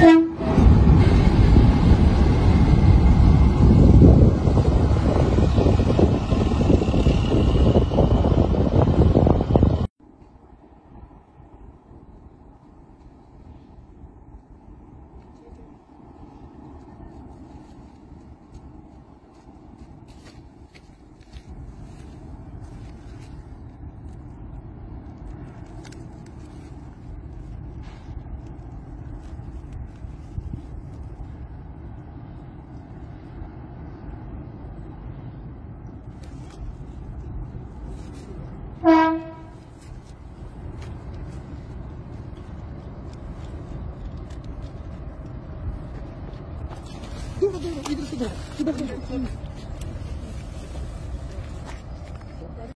Thank you. Дура, дура, иди сюда. Сюда, сюда.